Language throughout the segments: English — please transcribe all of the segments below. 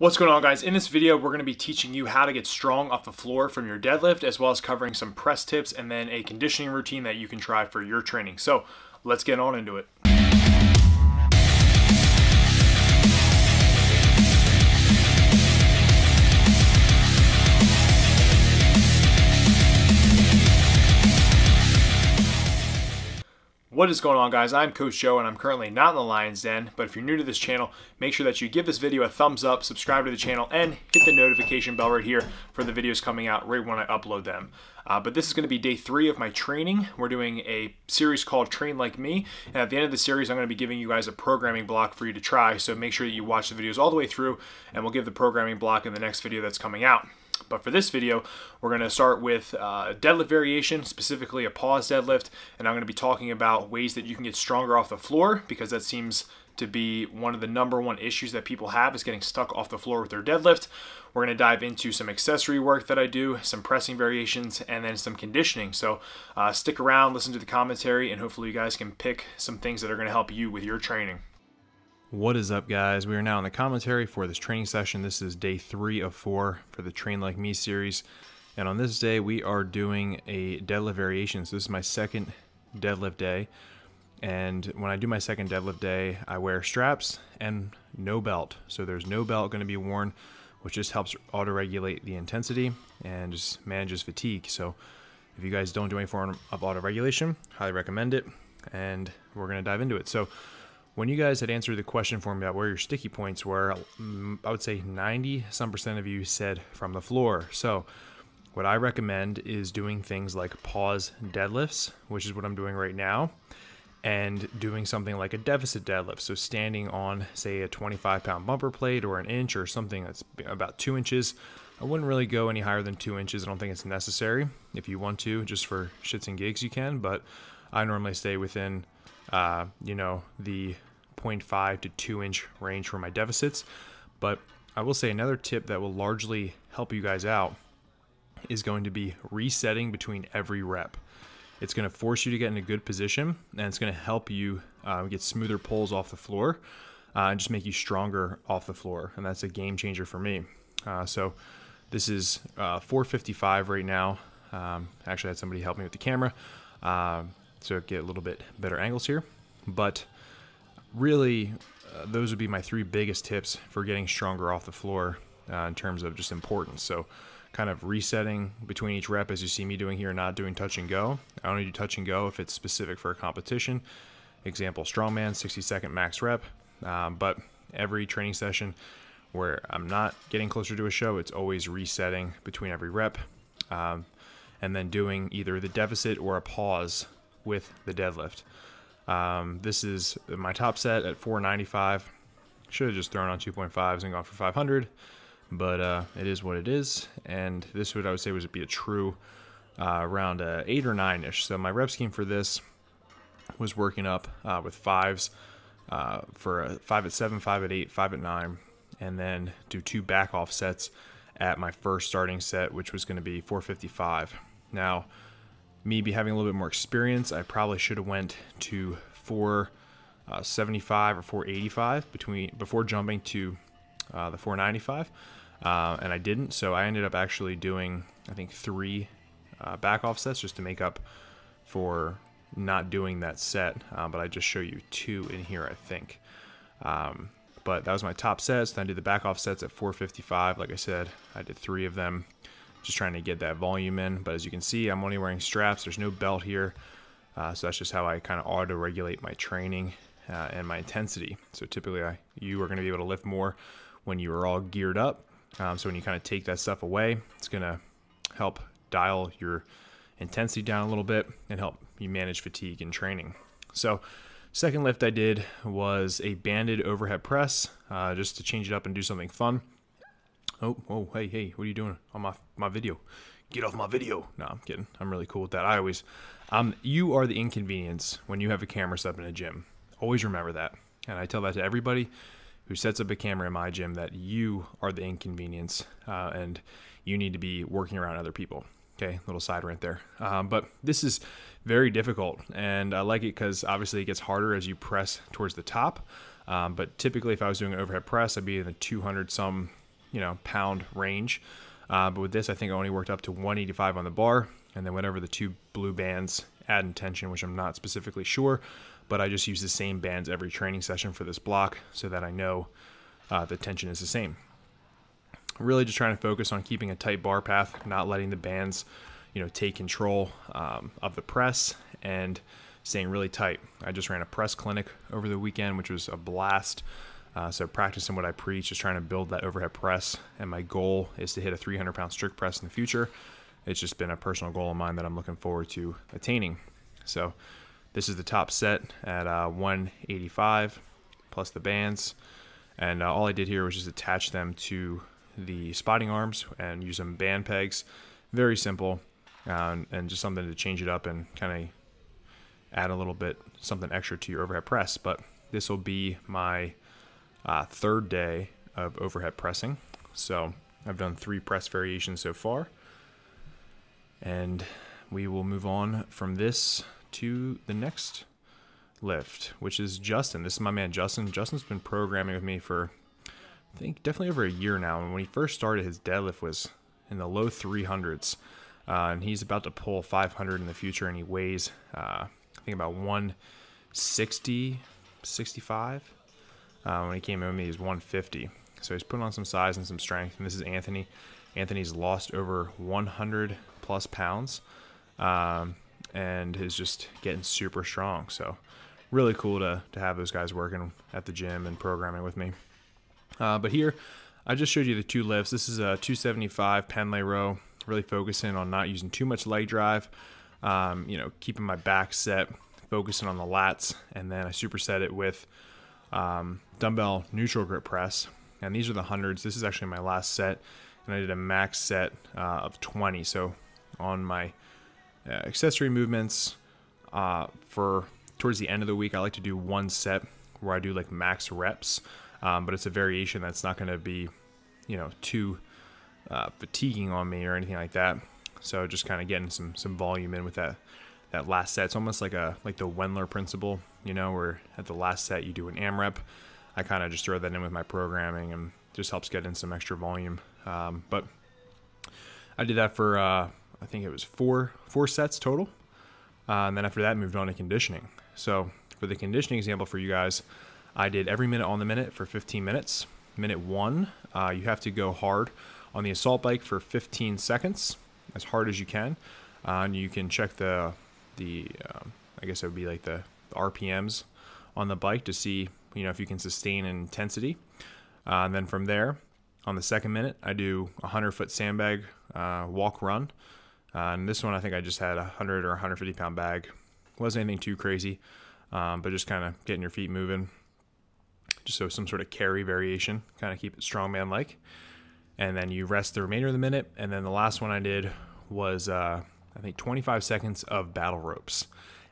What's going on guys? In this video, we're going to be teaching you how to get strong off the floor from your deadlift, as well as covering some press tips and then a conditioning routine that you can try for your training. So let's get on into it. What is going on guys? I'm Coach Joe and I'm currently not in the Lion's Den, but if you're new to this channel, make sure that you give this video a thumbs up, subscribe to the channel, and hit the notification bell right here for the videos coming out right when I upload them. Uh, but this is going to be day three of my training. We're doing a series called Train Like Me, and at the end of the series, I'm going to be giving you guys a programming block for you to try, so make sure that you watch the videos all the way through, and we'll give the programming block in the next video that's coming out. But for this video, we're going to start with uh, deadlift variation, specifically a pause deadlift, and I'm going to be talking about ways that you can get stronger off the floor because that seems to be one of the number one issues that people have is getting stuck off the floor with their deadlift. We're going to dive into some accessory work that I do, some pressing variations, and then some conditioning. So uh, stick around, listen to the commentary, and hopefully you guys can pick some things that are going to help you with your training. What is up, guys? We are now in the commentary for this training session. This is day three of four for the Train Like Me series. And on this day, we are doing a deadlift variation. So this is my second deadlift day. And when I do my second deadlift day, I wear straps and no belt. So there's no belt going to be worn, which just helps auto-regulate the intensity and just manages fatigue. So if you guys don't do any form of auto-regulation, highly recommend it. And we're going to dive into it. So when you guys had answered the question for me about where your sticky points were, mm, I would say 90 some percent of you said from the floor. So, what I recommend is doing things like pause deadlifts, which is what I'm doing right now, and doing something like a deficit deadlift. So, standing on, say, a 25 pound bumper plate or an inch or something that's about two inches. I wouldn't really go any higher than two inches. I don't think it's necessary. If you want to, just for shits and gigs, you can, but I normally stay within uh, you know, the 0.5 to 2 inch range for my deficits. But I will say another tip that will largely help you guys out is going to be resetting between every rep. It's going to force you to get in a good position and it's going to help you uh, get smoother pulls off the floor uh, and just make you stronger off the floor. And that's a game changer for me. Uh, so this is uh, 455 right now. Um, actually, I had somebody help me with the camera. Um, so get a little bit better angles here. But really, uh, those would be my three biggest tips for getting stronger off the floor uh, in terms of just importance. So kind of resetting between each rep as you see me doing here, not doing touch and go. I only do touch and go if it's specific for a competition. Example, strongman, 60 second max rep. Um, but every training session where I'm not getting closer to a show, it's always resetting between every rep. Um, and then doing either the deficit or a pause with the deadlift. Um, this is my top set at 495. Should have just thrown on 2.5s and gone for 500, but uh, it is what it is. And this would I would say would be a true uh, around uh, eight or nine ish. So my rep scheme for this was working up uh, with fives uh, for a five at seven, five at eight, five at nine, and then do two back off sets at my first starting set, which was going to be 455. Now me be having a little bit more experience, I probably should have went to 475 uh, or 485 between before jumping to uh, the 495, uh, and I didn't. So I ended up actually doing I think three uh, back offsets just to make up for not doing that set. Uh, but I just show you two in here, I think. Um, but that was my top sets. Then I did the back offsets at 455. Like I said, I did three of them just trying to get that volume in. But as you can see, I'm only wearing straps. There's no belt here. Uh, so that's just how I kind of auto-regulate my training uh, and my intensity. So typically I, you are going to be able to lift more when you are all geared up. Um, so when you kind of take that stuff away, it's going to help dial your intensity down a little bit and help you manage fatigue in training. So second lift I did was a banded overhead press uh, just to change it up and do something fun. Oh, oh, hey, hey, what are you doing on my my video? Get off my video. No, I'm kidding. I'm really cool with that. I always, um, you are the inconvenience when you have a camera set up in a gym. Always remember that. And I tell that to everybody who sets up a camera in my gym that you are the inconvenience uh, and you need to be working around other people. Okay, little side rant there. Um, but this is very difficult, and I like it because obviously it gets harder as you press towards the top. Um, but typically, if I was doing an overhead press, I'd be in the 200 some you know, pound range. Uh, but with this, I think I only worked up to 185 on the bar, and then went over the two blue bands add in tension, which I'm not specifically sure, but I just use the same bands every training session for this block so that I know uh, the tension is the same. Really just trying to focus on keeping a tight bar path, not letting the bands, you know, take control um, of the press and staying really tight. I just ran a press clinic over the weekend, which was a blast. Uh, so practicing what I preach, just trying to build that overhead press. And my goal is to hit a 300 pound strict press in the future. It's just been a personal goal of mine that I'm looking forward to attaining. So this is the top set at uh, 185 plus the bands. And uh, all I did here was just attach them to the spotting arms and use some band pegs. Very simple uh, and just something to change it up and kind of add a little bit something extra to your overhead press. But this will be my uh, third day of overhead pressing. So I've done three press variations so far. And we will move on from this to the next lift, which is Justin. This is my man Justin. Justin's been programming with me for I think definitely over a year now. And when he first started, his deadlift was in the low 300s. Uh, and he's about to pull 500 in the future, and he weighs, uh, I think, about 160, 65. Uh, when he came in with me, he was 150. So he's putting on some size and some strength. And this is Anthony. Anthony's lost over 100 plus pounds um, and is just getting super strong. So really cool to, to have those guys working at the gym and programming with me. Uh, but here, I just showed you the two lifts. This is a 275 Pendlay row, really focusing on not using too much leg drive, um, you know, keeping my back set, focusing on the lats, and then I superset it with um, dumbbell neutral grip press. And these are the hundreds. This is actually my last set, and I did a max set uh, of 20. So on my uh, accessory movements uh, for towards the end of the week, I like to do one set where I do like max reps um, but it's a variation that's not going to be, you know, too uh, fatiguing on me or anything like that. So just kind of getting some some volume in with that that last set. It's almost like a like the Wendler principle, you know, where at the last set you do an AMRAP. I kind of just throw that in with my programming and just helps get in some extra volume. Um, but I did that for uh, I think it was four four sets total, uh, and then after that moved on to conditioning. So for the conditioning example for you guys, I did every minute on the minute for 15 minutes. Minute one, uh, you have to go hard on the assault bike for 15 seconds, as hard as you can. Uh, and you can check the, the um, I guess it would be like the, the, RPMs on the bike to see, you know, if you can sustain intensity. Uh, and then from there, on the second minute, I do a 100 foot sandbag uh, walk run. Uh, and this one, I think I just had a 100 or 150 pound bag. Wasn't anything too crazy, um, but just kind of getting your feet moving just so some sort of carry variation, kind of keep it strongman like. And then you rest the remainder of the minute. And then the last one I did was, uh, I think, 25 seconds of battle ropes,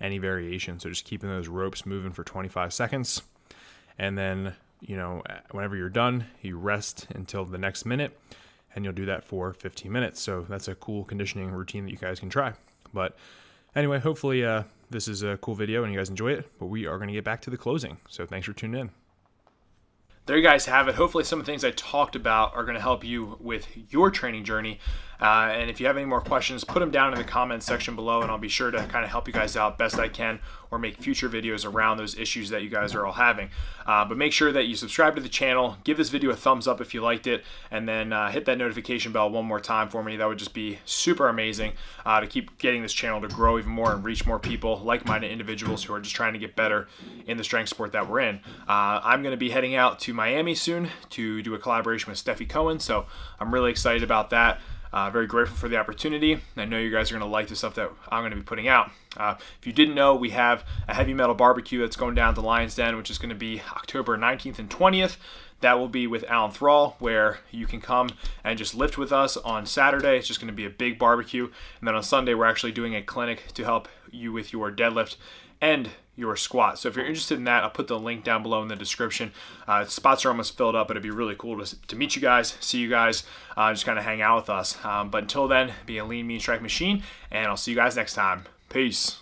any variation. So just keeping those ropes moving for 25 seconds. And then, you know, whenever you're done, you rest until the next minute and you'll do that for 15 minutes. So that's a cool conditioning routine that you guys can try. But anyway, hopefully uh, this is a cool video and you guys enjoy it. But we are going to get back to the closing. So thanks for tuning in there you guys have it. Hopefully, some of the things I talked about are going to help you with your training journey. Uh, and if you have any more questions, put them down in the comments section below, and I'll be sure to kind of help you guys out best I can or make future videos around those issues that you guys are all having. Uh, but make sure that you subscribe to the channel, give this video a thumbs up if you liked it, and then uh, hit that notification bell one more time for me. That would just be super amazing uh, to keep getting this channel to grow even more and reach more people, like-minded individuals who are just trying to get better in the strength sport that we're in. Uh, I'm going to be heading out to Miami soon to do a collaboration with Stefi Cohen, so I'm really excited about that. Uh, very grateful for the opportunity. I know you guys are going to like the stuff that I'm going to be putting out. Uh, if you didn't know, we have a heavy metal barbecue that's going down to Lions Den, which is going to be October 19th and 20th. That will be with Alan Thrall, where you can come and just lift with us on Saturday. It's just going to be a big barbecue. And then on Sunday, we're actually doing a clinic to help you with your deadlift and your squat. So if you're interested in that, I'll put the link down below in the description. Uh, spots are almost filled up, but it'd be really cool to, to meet you guys, see you guys, uh, just kind of hang out with us. Um, but until then, be a lean, mean strike machine, and I'll see you guys next time. Peace.